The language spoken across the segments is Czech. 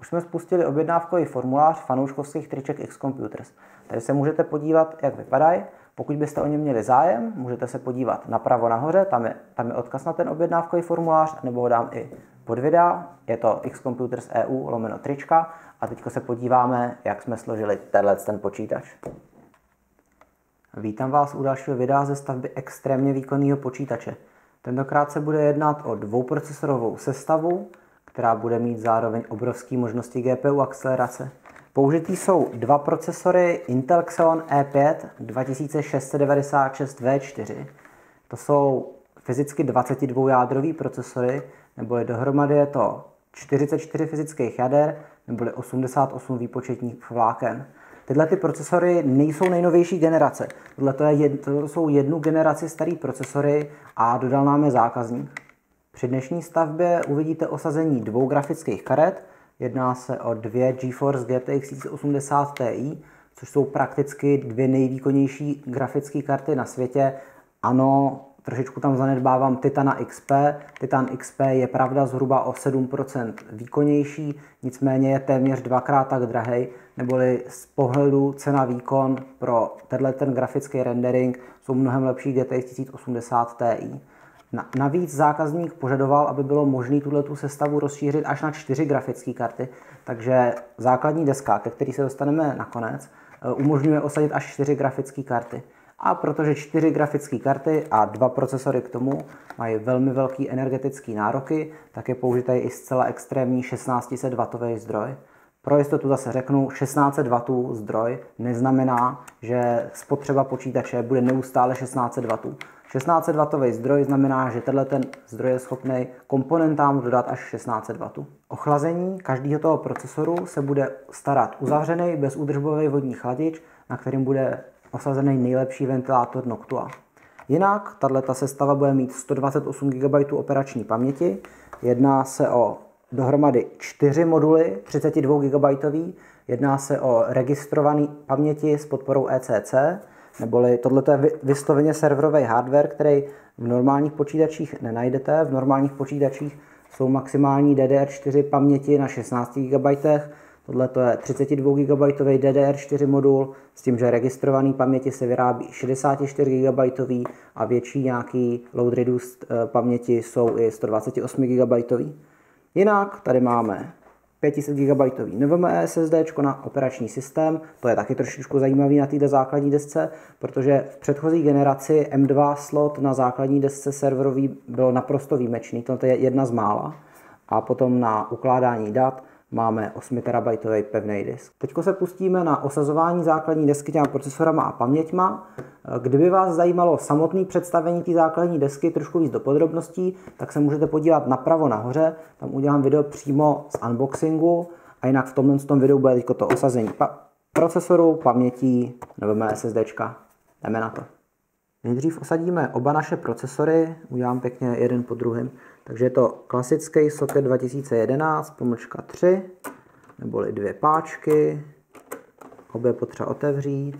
Už jsme spustili objednávkový formulář fanouškovských triček X Computers. Tady se můžete podívat, jak vypadají. Pokud byste o ně měli zájem, můžete se podívat napravo nahoře, tam je, tam je odkaz na ten objednávkový formulář, nebo ho dám i pod videa. Je to X Computers EU lomeno trička a teď se podíváme, jak jsme složili tenhle ten počítač. Vítám vás u dalšího videa ze stavby extrémně výkonného počítače. Tentokrát se bude jednat o dvouprocesorovou sestavu, která bude mít zároveň obrovské možnosti GPU akcelerace. Použitý jsou dva procesory Intel Xeon E5 2696V4. To jsou fyzicky 22 jádrový procesory, neboli dohromady je to 44 fyzických jader, neboli 88 výpočetních vláken. Tyhle ty procesory nejsou nejnovější generace. Tohle to, je, to jsou jednu generaci starý procesory a dodal nám je zákazník. Při dnešní stavbě uvidíte osazení dvou grafických karet. Jedná se o dvě GeForce GTX 1080 Ti, což jsou prakticky dvě nejvýkonnější grafické karty na světě. Ano, trošičku tam zanedbávám Titana XP. Titan XP je pravda zhruba o 7% výkonnější, nicméně je téměř dvakrát tak drahý, neboli z pohledu cena výkon pro tenhle ten grafický rendering jsou mnohem lepší GTX 1080 Ti. Navíc zákazník požadoval, aby bylo možné tuhle tu sestavu rozšířit až na čtyři grafické karty, takže základní deska, ke které se dostaneme nakonec, eh, umožňuje osadit až čtyři grafické karty. A protože čtyři grafické karty a dva procesory k tomu mají velmi velký energetický nároky, tak je použitý i zcela extrémní 1600W zdroj. Pro jistotu zase řeknu, 1600W zdroj neznamená, že spotřeba počítače bude neustále 1600W. 16 W zdroj znamená, že tenhle ten zdroj je schopný komponentám dodat až 16 W. Ochlazení každého toho procesoru se bude starat uzavřený bezúdržbový vodní chladič, na kterým bude osazený nejlepší ventilátor Noctua. Jinak tato sestava bude mít 128 GB operační paměti, jedná se o dohromady 4 moduly 32 GB, jedná se o registrované paměti s podporou ECC, neboli tohle je vysloveně serverový hardware, který v normálních počítačích nenajdete. V normálních počítačích jsou maximální DDR4 paměti na 16 GB, tohle je 32 GB DDR4 modul s tím, že registrovaný paměti se vyrábí 64 GB a větší nějaký load reduced eh, paměti jsou i 128 GB. Jinak tady máme 500 GB NVMe SSD na operační systém. To je taky trošičku zajímavý na této základní desce, protože v předchozí generaci M2 slot na základní desce serverový byl naprosto výjimečný, to je jedna z mála. A potom na ukládání dat máme 8 TB pevný disk. Teď se pustíme na osazování základní desky těma procesorama a paměťma. Kdyby vás zajímalo samotné představení té základní desky trošku víc do podrobností, tak se můžete podívat napravo nahoře, tam udělám video přímo z unboxingu a jinak v tomhle tom videu bude to osazení pa- procesoru, pamětí nebo SSDčka. Jdeme na to. Nejdřív osadíme oba naše procesory, udělám pěkně jeden po druhém. Takže je to klasický socket 2011, pomlčka 3, neboli dvě páčky, obě potřeba otevřít.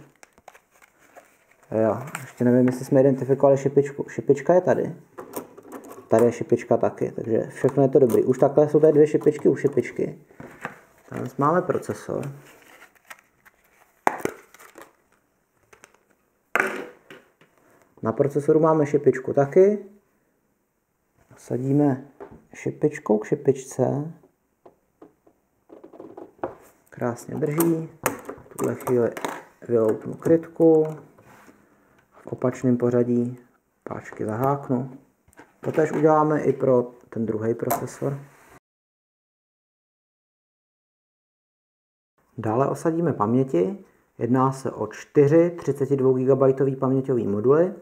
Jo, ještě nevím, jestli jsme identifikovali šipičku. Šipička je tady. Tady je šipička taky, takže všechno je to dobrý. Už takhle jsou tady dvě šipičky u šipičky. Tady máme procesor. Na procesoru máme šipičku taky. Sadíme šipičkou k šipičce. Krásně drží. V tuhle chvíli vyloupnu krytku. V opačném pořadí páčky zaháknu. To tež uděláme i pro ten druhý procesor. Dále osadíme paměti. Jedná se o čtyři 32 GB paměťové moduly.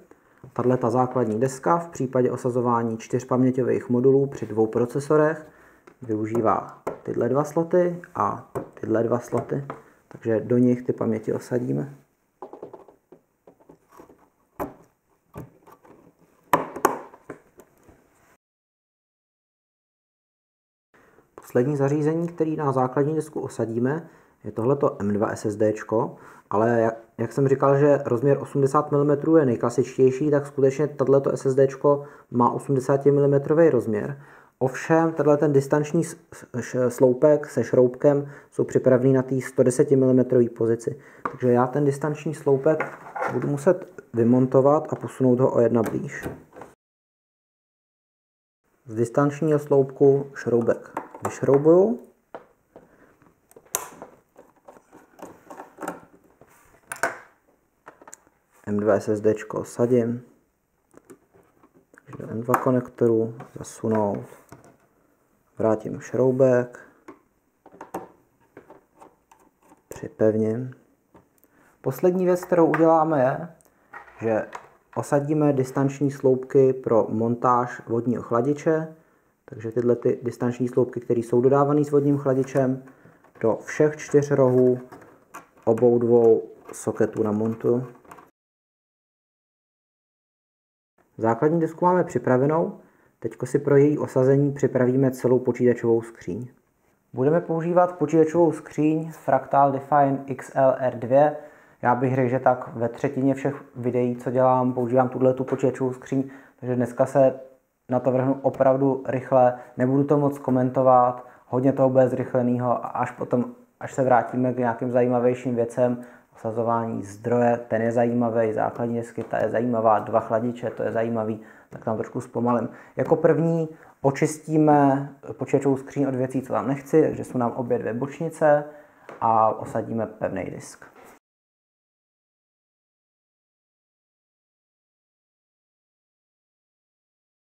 Tahle ta základní deska v případě osazování čtyř paměťových modulů při dvou procesorech využívá tyhle dva sloty a tyhle dva sloty, takže do nich ty paměti osadíme. Poslední zařízení, který na základní desku osadíme, je tohleto M2 SSD, ale jak, jsem říkal, že rozměr 80 mm je nejklasičtější, tak skutečně tato SSD má 80 mm rozměr Ovšem, tenhle ten distanční sloupek se šroubkem jsou připravený na té 110 mm pozici. Takže já ten distanční sloupek budu muset vymontovat a posunout ho o jedna blíž. Z distančního sloupku šroubek vyšroubuju. M2 SSD sadím. Takže do M2 konektoru zasunout. Vrátím šroubek. Připevním. Poslední věc, kterou uděláme je, že osadíme distanční sloupky pro montáž vodního chladiče, takže tyhle ty distanční sloupky, které jsou dodávané s vodním chladičem, do všech čtyř rohů obou dvou soketů na montu. Základní desku máme připravenou, teď si pro její osazení připravíme celou počítačovou skříň. Budeme používat počítačovou skříň Fractal Define XLR2, já bych řekl, že tak ve třetině všech videí, co dělám, používám tuhle tu počítačovou skříň, takže dneska se na to vrhnu opravdu rychle, nebudu to moc komentovat, hodně toho bude zrychleného a až potom, až se vrátíme k nějakým zajímavějším věcem, osazování zdroje, ten je zajímavý, základní ta je zajímavá, dva chladiče, to je zajímavý, tak tam trošku zpomalím. Jako první očistíme počítačovou skříň od věcí, co tam nechci, takže jsou nám obě dvě bočnice a osadíme pevný disk.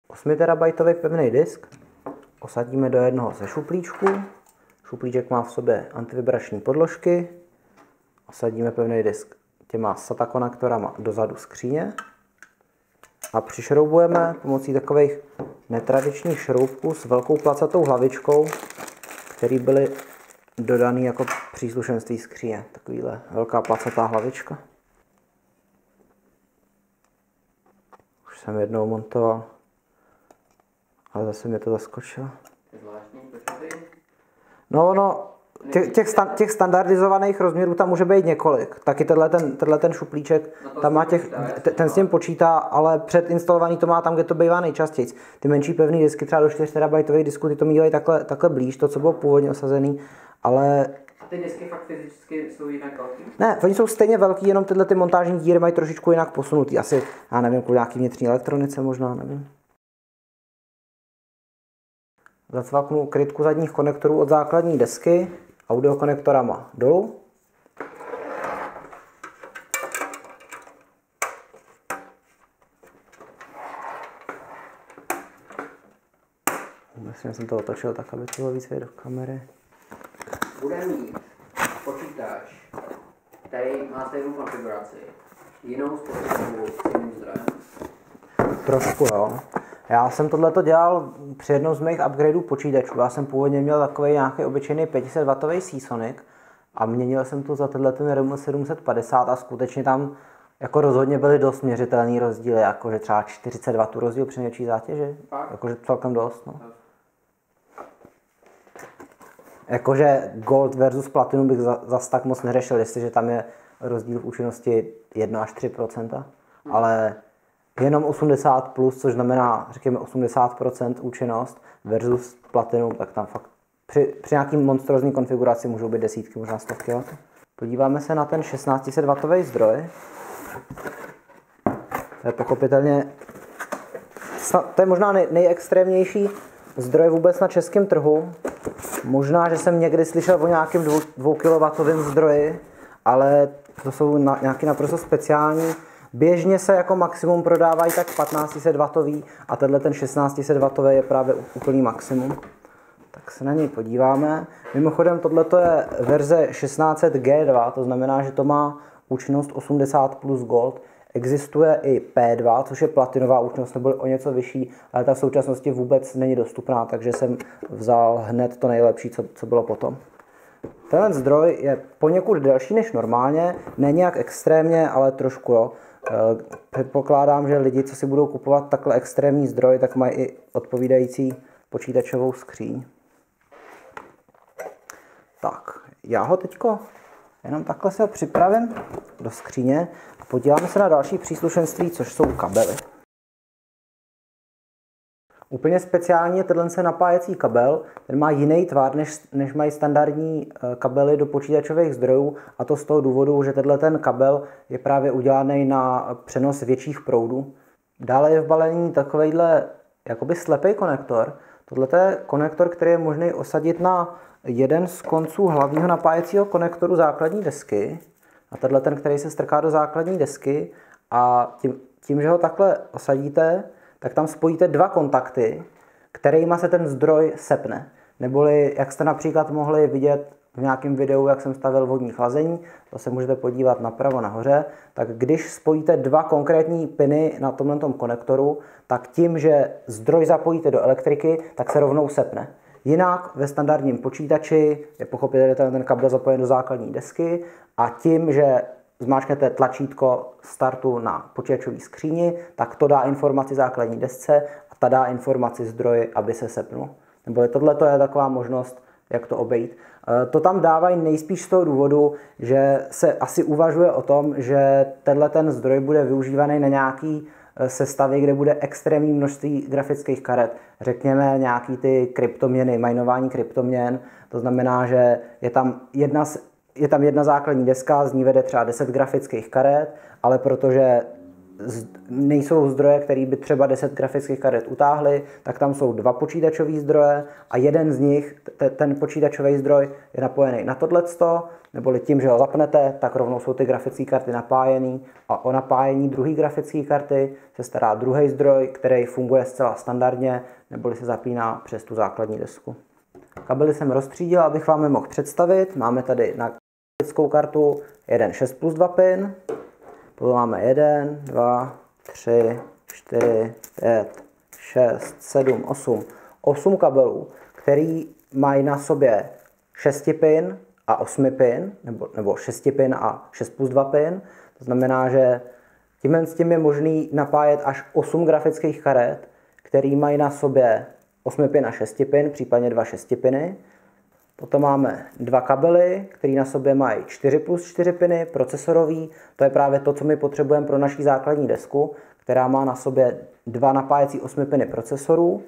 8 terabajtový pevný disk osadíme do jednoho ze šuplíčků. Šuplíček má v sobě antivibrační podložky. Osadíme pevný disk těma SATA konektorama dozadu skříně a přišroubujeme pomocí takových netradičních šroubků s velkou placatou hlavičkou, které byly dodaný jako příslušenství skříně. Takovýhle velká placatá hlavička. Už jsem jednou montoval ale zase mě to zaskočilo. No, no, těch, těch, sta, těch standardizovaných rozměrů tam může být několik. Taky tenhle ten, tenhle ten šuplíček, no tam má těch, ten s tím počítá, ale předinstalovaný to má tam, kde to bývá nejčastěji. Ty menší pevné disky, třeba do 4 terabajtových disků, ty to mívají takhle, takhle blíž, to, co bylo původně osazený, ale a ty disky fakt fyzicky jsou jinak velký? Ne, oni jsou stejně velký, jenom tyhle ty montážní díry mají trošičku jinak posunutý. Asi, já nevím, kvůli nějaký vnitřní elektronice možná, nevím. Zacvaknu krytku zadních konektorů od základní desky audio konektorama dolů. Myslím, že jsem to otočil tak, aby to bylo víc do kamery. Bude mít počítač, který má stejnou konfiguraci, jinou spotřebu s jiným zdrojem. Trošku jo. Já jsem tohle dělal při jednom z mých upgradeů počítačů. Já jsem původně měl takový nějaký obyčejný 500W Seasonic a měnil jsem to za tenhle ten RM 750 a skutečně tam jako rozhodně byly dost měřitelný rozdíly, jakože třeba 40 W rozdíl při největší zátěži. Jakože celkem dost. No. Jakože Gold versus Platinum bych zas tak moc neřešil, jestliže tam je rozdíl v účinnosti 1 až 3% ale jenom 80 plus, což znamená, řekněme, 80% účinnost versus Platinum, tak tam fakt při, při nějakým monstrozní konfiguraci můžou být desítky, možná stovky W. Podíváme se na ten 1600W zdroj. To je pochopitelně, to je možná nej, nejextrémnější zdroj vůbec na českém trhu. Možná, že jsem někdy slyšel o nějakém 2 kW zdroji, ale to jsou na, nějaký naprosto speciální Běžně se jako maximum prodávají tak 1500 W a tenhle ten 1600 W je právě úplný maximum. Tak se na něj podíváme. Mimochodem tohle je verze 1600G2, to znamená, že to má účinnost 80 plus gold. Existuje i P2, což je platinová účinnost, nebo o něco vyšší, ale ta v současnosti vůbec není dostupná, takže jsem vzal hned to nejlepší, co, co bylo potom. Tenhle zdroj je poněkud delší než normálně, není jak extrémně, ale trošku jo. Eh, předpokládám, že lidi, co si budou kupovat takhle extrémní zdroj, tak mají i odpovídající počítačovou skříň. Tak, já ho teďko jenom takhle se připravím do skříně a podíváme se na další příslušenství, což jsou kabely. Úplně speciální je tenhle napájecí kabel, ten má jiný tvar, než, než mají standardní eh, kabely do počítačových zdrojů a to z toho důvodu, že tenhle ten kabel je právě udělaný na přenos větších proudů. Dále je v balení takovýhle jakoby slepý konektor. Tohle je konektor, který je možný osadit na jeden z konců hlavního napájecího konektoru základní desky. A tenhle ten, který se strká do základní desky a tím, tím, že ho takhle osadíte, tak tam spojíte dva kontakty, kterými se ten zdroj sepne. Neboli, jak jste například mohli vidět v nějakém videu, jak jsem stavil vodní chlazení, to se můžete podívat napravo nahoře, tak když spojíte dva konkrétní piny na tomhle konektoru, tak tím, že zdroj zapojíte do elektriky, tak se rovnou sepne. Jinak ve standardním počítači je pochopitelně ten kabel zapojen do základní desky a tím, že zmáčknete tlačítko startu na počítačové skříni, tak to dá informaci základní desce a ta dá informaci zdroji, aby se sepnul. Nebo tohle je taková možnost, jak to obejít. E, to tam dávají nejspíš z toho důvodu, že se asi uvažuje o tom, že tenhle ten zdroj bude využívaný na nějaký e, sestavy, kde bude extrémní množství grafických karet. Řekněme nějaký ty kryptoměny, majnování kryptoměn. To znamená, že je tam jedna z je tam jedna základní deska, z ní vede třeba 10 grafických karet, ale protože nejsou zdroje, které by třeba 10 grafických karet utáhly, tak tam jsou dva počítačové zdroje a jeden z nich, ten počítačový zdroj, je napojený na tohleto, neboli tím, že ho zapnete, tak rovnou jsou ty grafické karty napájené a o napájení druhé grafické karty se stará druhý zdroj, který funguje zcela standardně, neboli se zapíná přes tu základní desku. Kabely jsem rozstřídil, abych vám je mohl představit. Máme tady na grafickou kartu jeden 6 plus 2 pin, potom máme 1, 2, 3, 4, 5, 6, 7, 8, 8 kabelů, který mají na sobě 6 pin a 8 pin, nebo, nebo 6 pin a 6 plus 2 pin. To znamená, že tímhle s tím je možný napájet až 8 grafických karet, který mají na sobě 8 pin a 6 pin, případně dva 6 piny. Potom máme dva kabely, které na sobě mají 4 plus 4 piny, procesorový. To je právě to, co my potřebujeme pro naší základní desku, která má na sobě dva napájecí 8 piny procesorů.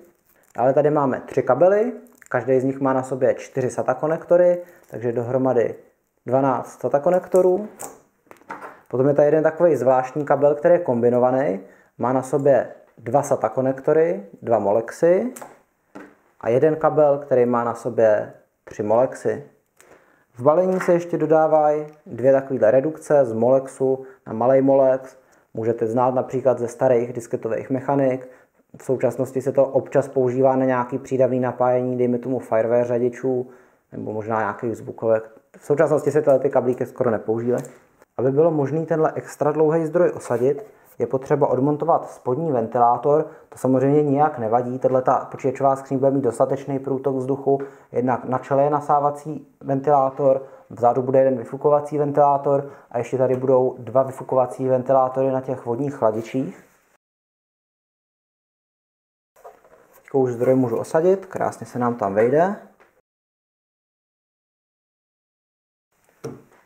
Ale tady máme tři kabely, každý z nich má na sobě 4 SATA konektory, takže dohromady 12 SATA konektorů. Potom je tady jeden takový zvláštní kabel, který je kombinovaný. Má na sobě dva SATA konektory, dva molexy a jeden kabel, který má na sobě tři molexy. V balení se ještě dodávají dvě takovéhle redukce z molexu na malý molex. Můžete znát například ze starých disketových mechanik. V současnosti se to občas používá na nějaký přídavný napájení, dejme tomu fireware řadičů, nebo možná nějakých zvukovek. V současnosti se tyhle ty kablíky skoro nepoužívají. Aby bylo možné tenhle extra dlouhý zdroj osadit, je potřeba odmontovat spodní ventilátor. To samozřejmě nijak nevadí, tato počítačová skříň bude mít dostatečný průtok vzduchu. Jednak na čele je nasávací ventilátor, vzadu bude jeden vyfukovací ventilátor a ještě tady budou dva vyfukovací ventilátory na těch vodních chladičích. Teď už zdroj můžu osadit, krásně se nám tam vejde.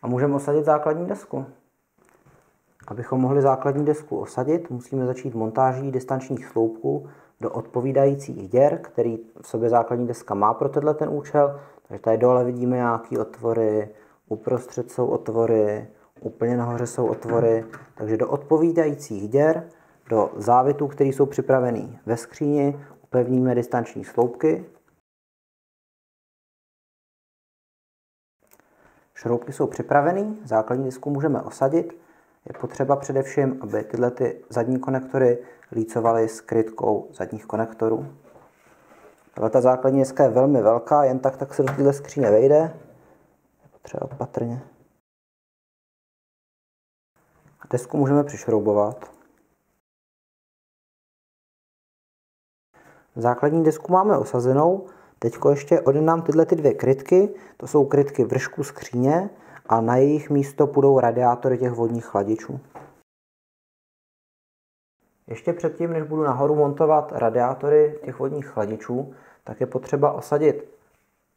A můžeme osadit základní desku. Abychom mohli základní desku osadit, musíme začít montáží distančních sloupků do odpovídajících děr, který v sobě základní deska má pro tenhle ten účel. Takže tady dole vidíme nějaké otvory, uprostřed jsou otvory, úplně nahoře jsou otvory. Takže do odpovídajících děr, do závitů, které jsou připravené ve skříni, upevníme distanční sloupky. Šroubky jsou připraveny, základní disku můžeme osadit je potřeba především, aby tyhle ty zadní konektory lícovaly s krytkou zadních konektorů. Tahle ta základní deska je velmi velká, jen tak, tak se do téhle skříně vejde. Je potřeba opatrně. Desku můžeme přišroubovat. Základní desku máme osazenou. Teď ještě odjednám tyhle ty dvě krytky. To jsou krytky vršku skříně a na jejich místo půjdou radiátory těch vodních chladičů. Ještě předtím, než budu nahoru montovat radiátory těch vodních chladičů, tak je potřeba osadit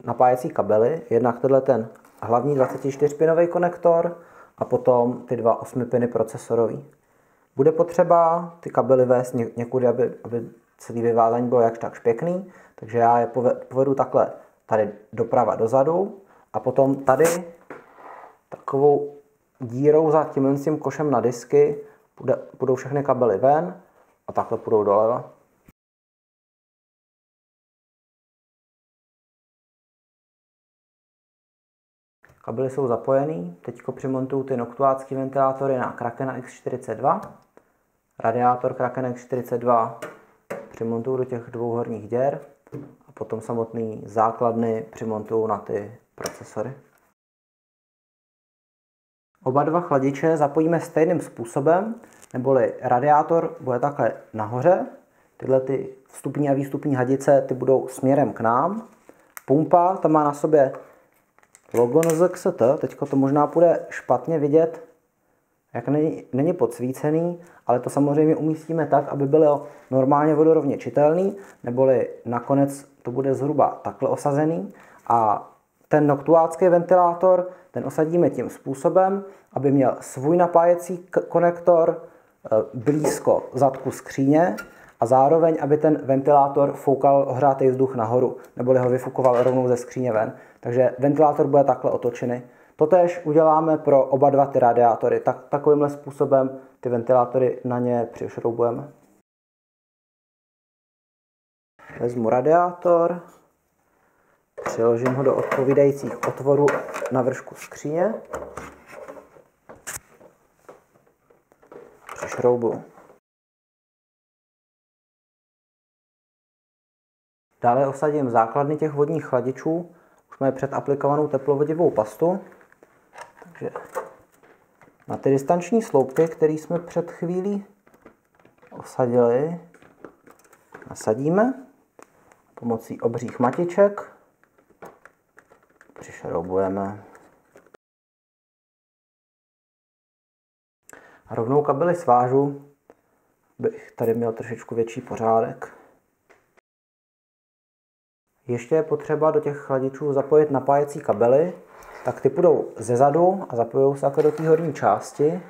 napájecí kabely, jednak tenhle ten hlavní 24-pinový konektor a potom ty dva 8-piny procesorový. Bude potřeba ty kabely vést někudy, aby, aby celý vyvázání bylo jakž tak pěkný, takže já je povedu takhle tady doprava dozadu a potom tady takovou dírou za tímhle tím košem na disky půjdou všechny kabely ven a takhle půjdou doleva. Kabely jsou zapojený, teď přimontuju ty noktuácký ventilátory na Krakena X42. Radiátor Krakena X42 přimontuju do těch dvou horních děr a potom samotný základny přimontuju na ty procesory. Oba dva chladiče zapojíme stejným způsobem, neboli radiátor bude takhle nahoře, tyhle ty vstupní a výstupní hadice ty budou směrem k nám. Pumpa, ta má na sobě logo NZXT, teď to možná bude špatně vidět, jak není, není podsvícený, ale to samozřejmě umístíme tak, aby bylo normálně vodorovně čitelný, neboli nakonec to bude zhruba takhle osazený a ten noktuácký ventilátor, ten osadíme tím způsobem, aby měl svůj napájecí konektor eh, blízko zadku skříně a zároveň, aby ten ventilátor foukal ohřátý vzduch nahoru, neboli ho vyfukoval rovnou ze skříně ven. Takže ventilátor bude takhle otočený. Totež uděláme pro oba dva ty radiátory. Tak, takovýmhle způsobem ty ventilátory na ně přišroubujeme. Vezmu radiátor, přiložím ho do odpovídajících otvorů na vršku skříně. Přišroubu. Dále osadím základny těch vodních chladičů. Už máme předaplikovanou teplovodivou pastu. Takže na ty distanční sloupky, které jsme před chvílí osadili, nasadíme pomocí obřích matiček, přišroubujeme. A rovnou kabely svážu, bych tady měl trošičku větší pořádek. Ještě je potřeba do těch chladičů zapojit napájecí kabely, tak ty půjdou ze zadu a zapojují se takhle do té horní části.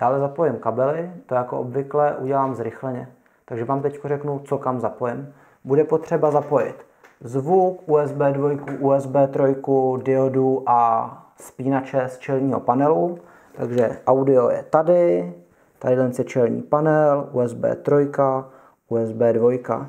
Dále zapojím kabely, to jako obvykle udělám zrychleně. Takže vám teď řeknu, co kam zapojím. Bude potřeba zapojit zvuk, USB 2, USB 3, diodu a spínače z čelního panelu. Takže audio je tady, tady je čelní panel, USB 3, USB 2.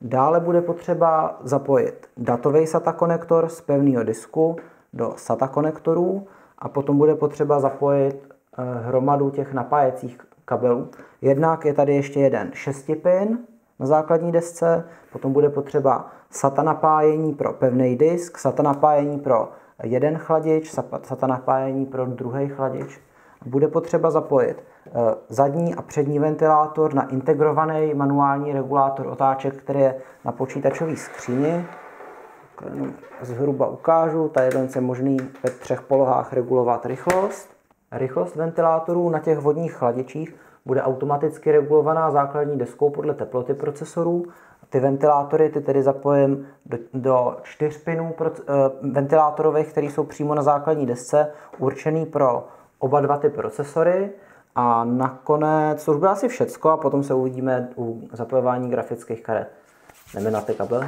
Dále bude potřeba zapojit datový SATA konektor z pevného disku do SATA konektorů a potom bude potřeba zapojit eh, hromadu těch napájecích kabelů. Jednak je tady ještě jeden 6 pin na základní desce, potom bude potřeba SATA napájení pro pevný disk, SATA napájení pro jeden chladič, SATA napájení pro druhý chladič. Bude potřeba zapojit Eh, zadní a přední ventilátor na integrovaný manuální regulátor otáček, který je na počítačové skříni. Zhruba ukážu, tady je možný ve třech polohách regulovat rychlost. Rychlost ventilátorů na těch vodních chladičích bude automaticky regulovaná základní deskou podle teploty procesorů. Ty ventilátory ty tedy zapojím do, do čtyř pinů pro, e, ventilátorových, které jsou přímo na základní desce, určený pro oba dva ty procesory. A nakonec, to už bude asi všecko a potom se uvidíme u zapojování grafických karet. Jdeme na ty kabely.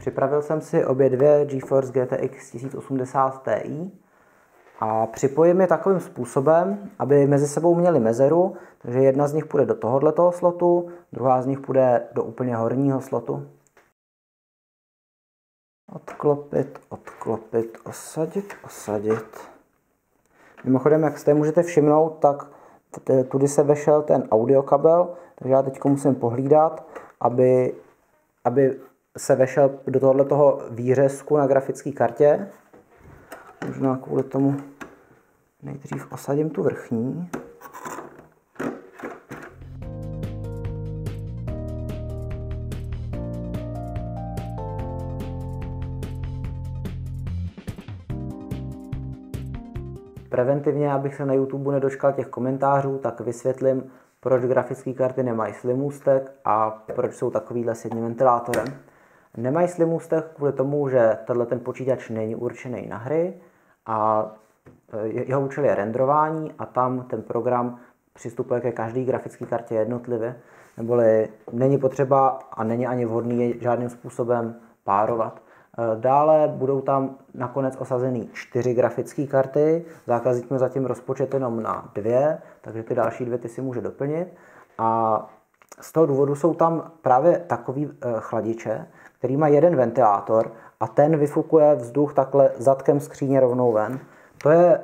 Připravil jsem si obě dvě GeForce GTX 1080 Ti a připojím je takovým způsobem, aby mezi sebou měli mezeru, takže jedna z nich půjde do tohoto slotu, druhá z nich půjde do úplně horního slotu. Odklopit, odklopit, osadit, osadit. Mimochodem, jak jste můžete všimnout, tak tudy se vešel ten audio kabel, takže já teď musím pohlídat, aby, aby se vešel do tohoto toho výřezku na grafické kartě. Možná kvůli tomu nejdřív osadím tu vrchní. Preventivně, abych se na YouTube nedočkal těch komentářů, tak vysvětlím, proč grafické karty nemají slimůstek a proč jsou takovýhle s jedním ventilátorem. Nemají slimůstek kvůli tomu, že tenhle ten počítač není určený na hry a e, jeho účel je renderování a tam ten program přistupuje ke každé grafické kartě jednotlivě, neboli není potřeba a není ani vhodný žádným způsobem párovat. E, dále budou tam nakonec osazeny čtyři grafické karty, zákazník měl zatím rozpočet jenom na dvě, takže ty další dvě ty si může doplnit. A z toho důvodu jsou tam právě takový e, chladiče, který má jeden ventilátor a ten vyfukuje vzduch takhle zadkem skříně rovnou ven. To je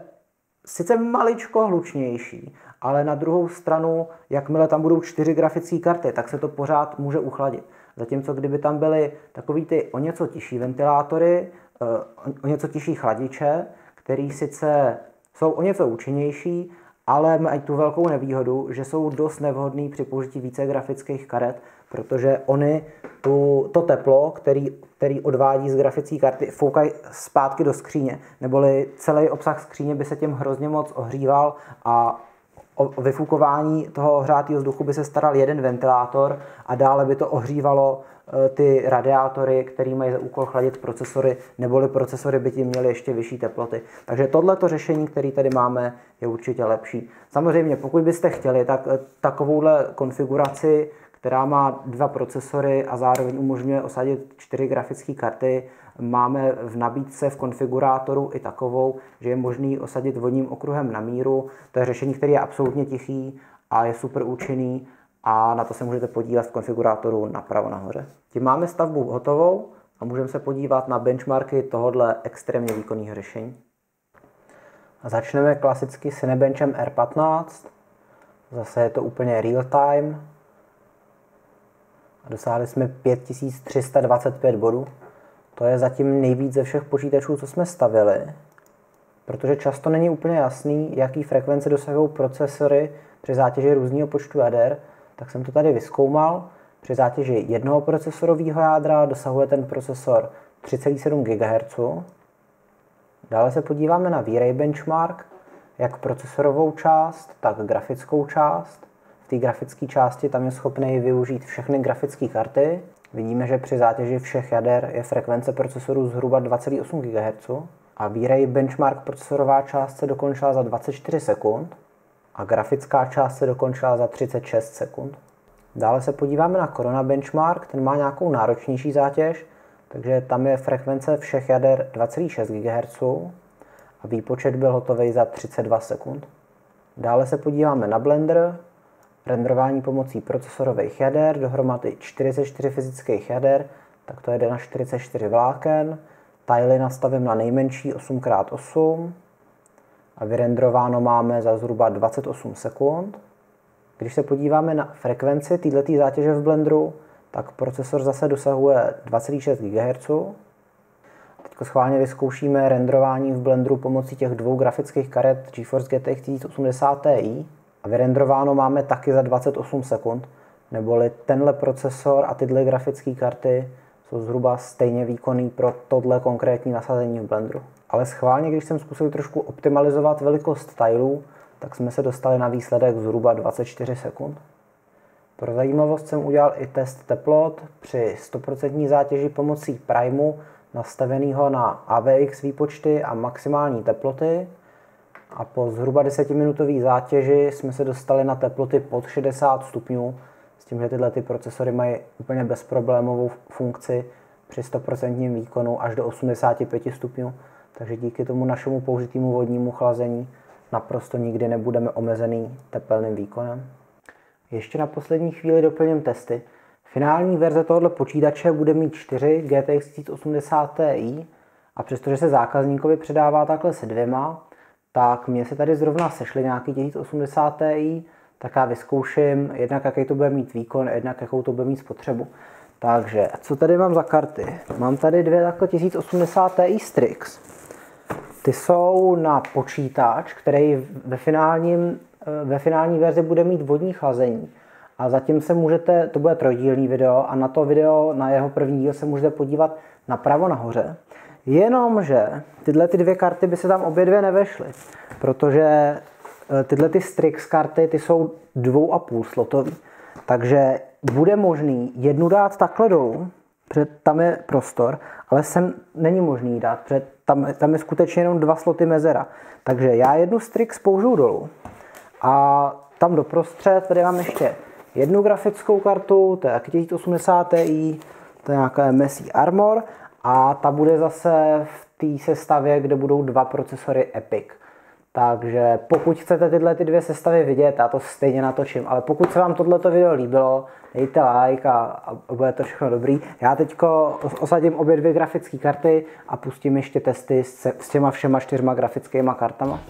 sice maličko hlučnější, ale na druhou stranu, jakmile tam budou čtyři grafické karty, tak se to pořád může uchladit. Zatímco kdyby tam byly takový ty o něco tižší ventilátory, eh, o něco tižší chladiče, který sice jsou o něco účinnější, ale mají tu velkou nevýhodu, že jsou dost nevhodný při použití více grafických karet, protože oni tu, to teplo, který, který odvádí z grafické karty, foukají zpátky do skříně, neboli celý obsah skříně by se tím hrozně moc ohříval a o vyfukování toho ohřátého vzduchu by se staral jeden ventilátor a dále by to ohřívalo e, ty radiátory, které mají za úkol chladit procesory, neboli procesory by tím měly ještě vyšší teploty. Takže tohleto řešení, které tady máme, je určitě lepší. Samozřejmě, pokud byste chtěli, tak e, takovouhle konfiguraci která má dva procesory a zároveň umožňuje osadit čtyři grafické karty. Máme v nabídce v konfigurátoru i takovou, že je možný osadit vodním okruhem na míru. To je řešení, které je absolutně tichý a je super účinný a na to se můžete podívat v konfigurátoru napravo nahoře. Tím máme stavbu hotovou a můžeme se podívat na benchmarky tohohle extrémně výkonného řešení. Začneme klasicky Cinebenchem R15. Zase je to úplně real time, dosáhli jsme 5325 bodů. To je zatím nejvíc ze všech počítačů, co jsme stavili, protože často není úplně jasný, jaký frekvence dosahují procesory při zátěži různého počtu jader, tak jsem to tady vyskoumal. Při zátěži jednoho procesorového jádra dosahuje ten procesor 3,7 GHz. Dále se podíváme na V-Ray benchmark, jak procesorovou část, tak grafickou část. V té grafické části tam je schopný využít všechny grafické karty. Vidíme, že při zátěži všech jader je frekvence procesoru zhruba 2,8 GHz a V-Ray benchmark procesorová část se dokončila za 24 sekund a grafická část se dokončila za 36 sekund. Dále se podíváme na Corona benchmark, ten má nějakou náročnější zátěž, takže tam je frekvence všech jader 2,6 GHz a výpočet byl hotový za 32 sekund. Dále se podíváme na Blender, renderování pomocí procesorových jader, dohromady 44 fyzických jader, tak to jde na 44 vláken. Tily nastavím na nejmenší 8x8 a vyrenderováno máme za zhruba 28 sekund. Když se podíváme na frekvenci této zátěže v Blenderu, tak procesor zase dosahuje 2,6 GHz. Teď schválně vyzkoušíme renderování v Blenderu pomocí těch dvou grafických karet GeForce GTX 1080 Ti a vyrenderováno máme taky za 28 sekund, neboli tenhle procesor a tyhle grafické karty jsou zhruba stejně výkonný pro tohle konkrétní nasazení v Blenderu. Ale schválně, když jsem zkusil trošku optimalizovat velikost stylů, tak jsme se dostali na výsledek zhruba 24 sekund. Pro zajímavost jsem udělal i test teplot při 100% zátěži pomocí Primeu nastaveného na AVX výpočty a maximální teploty a po zhruba 10-minutové zátěži jsme se dostali na teploty pod 60 stupňů, s tím, že tyhle ty procesory mají úplně bezproblémovou funkci při 100% výkonu až do 85 stupňů, takže díky tomu našemu použitému vodnímu chlazení naprosto nikdy nebudeme omezený tepelným výkonem. Ještě na poslední chvíli doplním testy. Finální verze tohoto počítače bude mít 4 GTX 1080 Ti a přestože se zákazníkovi předává takhle se dvěma, tak mě se tady zrovna sešly nějaký 1080 Ti, tak já vyzkouším jednak, jaký to bude mít výkon, jednak jakou to bude mít spotřebu. Takže, co tady mám za karty? Mám tady dvě takhle 1080 Ti Strix. Ty jsou na počítač, který ve, finálním, eh, ve finální verzi bude mít vodní chlazení. A zatím se můžete, to bude trojdílný video, a na to video, na jeho první díl se můžete podívat napravo nahoře. Jenomže tyhle ty dvě karty by se tam obě dvě nevešly, protože eh, tyhle ty Strix karty, ty jsou dvou a půl slotový. Takže bude možný jednu dát takhle dolů, protože tam je prostor, ale sem není možný dát, protože tam, tam je skutečně jenom dva sloty mezera. Takže já jednu Strix použiju dolů a tam doprostřed tady mám ještě jednu grafickou kartu, to je taky 1080 Ti, to je nějaká MSI Armor a ta bude zase v té sestavě, kde budou dva procesory Epic. Takže pokud chcete tyhle ty dvě sestavy vidět, já to stejně natočím, ale pokud se vám tohleto video líbilo, dejte like a, a bude to všechno dobrý. Já teď osadím obě dvě grafické karty a pustím ještě testy s, s těma všema čtyřma grafickými kartama.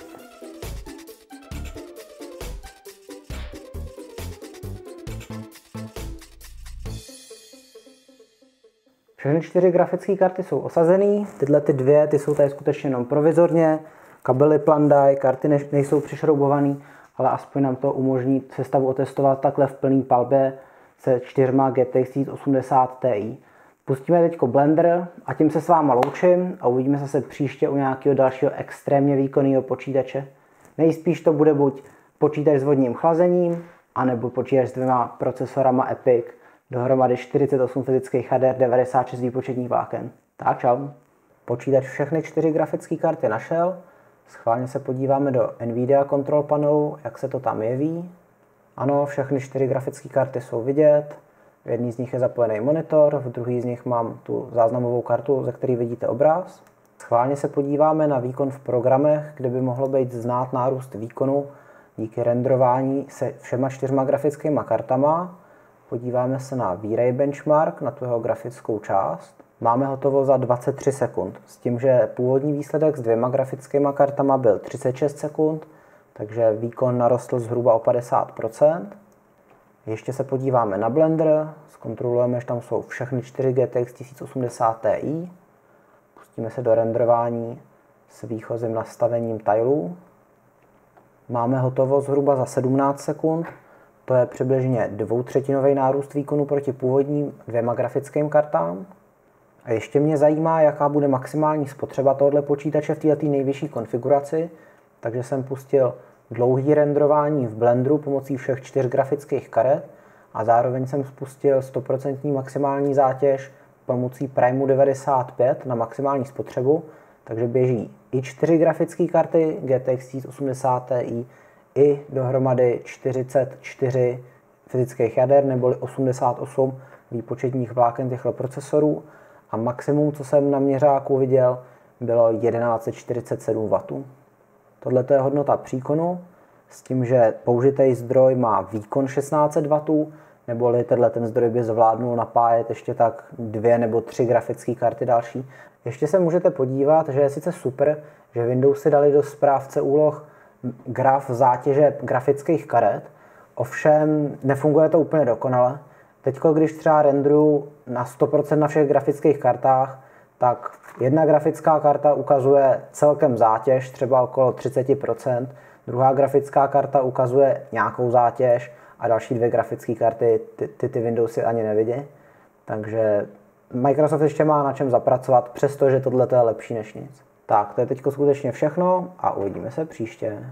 Všechny čtyři grafické karty jsou osazené, tyhle ty dvě, ty jsou tady skutečně jenom provizorně, kabely plandaj, karty ne, nejsou přišroubované, ale aspoň nám to umožní sestavu otestovat takhle v plný palbě se čtyřma GTX 1080 Ti. Pustíme teď Blender a tím se s váma loučím a uvidíme se příště u nějakého dalšího extrémně výkonného počítače. Nejspíš to bude buď počítač s vodním chlazením, anebo počítač s dvěma procesorama Epic, dohromady 48 fyzických jader, 96 výpočetních vláken. Tak čau. Počítač všechny čtyři grafické karty našel. Schválně se podíváme do NVIDIA Control Panelu, jak se to tam jeví. Ano, všechny čtyři grafické karty jsou vidět. V jedné z nich je zapojený monitor, v druhé z nich mám tu záznamovou kartu, ze které vidíte obraz. Schválně se podíváme na výkon v programech, kde by mohlo být znát nárůst výkonu díky renderování se všema čtyřma grafickými kartama. Podíváme se na V-Ray benchmark, na tu jeho grafickou část. Máme hotovo za 23 sekund, s tím, že původní výsledek s dvěma grafickými kartama byl 36 sekund, takže výkon narostl zhruba o 50%. Ještě se podíváme na Blender, zkontrolujeme, že tam jsou všechny 4 GTX 1080 Ti. Pustíme se do renderování s výchozím nastavením tilů. Máme hotovo zhruba za 17 sekund, to je přibližně dvoutřetinový nárůst výkonu proti původním dvěma grafickým kartám. A ještě mě zajímá, jaká bude maximální spotřeba tohoto počítače v této nejvyšší konfiguraci, takže jsem pustil dlouhý renderování v Blenderu pomocí všech čtyř grafických karet a zároveň jsem spustil 100% maximální zátěž pomocí Primu 95 na maximální spotřebu, takže běží i čtyři grafické karty GTX 1080 Ti, i dohromady 44 fyzických jader neboli 88 výpočetních vláken těchto procesorů a maximum, co jsem na měřáku viděl, bylo 1147 W. Tohle je hodnota příkonu s tím, že použitý zdroj má výkon 1600 W, neboli tenhle ten zdroj by zvládnul napájet ještě tak dvě nebo tři grafické karty další. Ještě se můžete podívat, že je sice super, že Windows si dali do správce úloh graf zátěže grafických karet, ovšem nefunguje to úplně dokonale. Teď, když třeba renderuju na 100% na všech grafických kartách, tak jedna grafická karta ukazuje celkem zátěž, třeba okolo 30%, druhá grafická karta ukazuje nějakou zátěž a další dvě grafické karty ty, ty, ty Windowsy ani nevidí. Takže Microsoft ještě má na čem zapracovat, přestože tohle je lepší než nic. Tak, to je teď skutečně všechno a uvidíme se příště.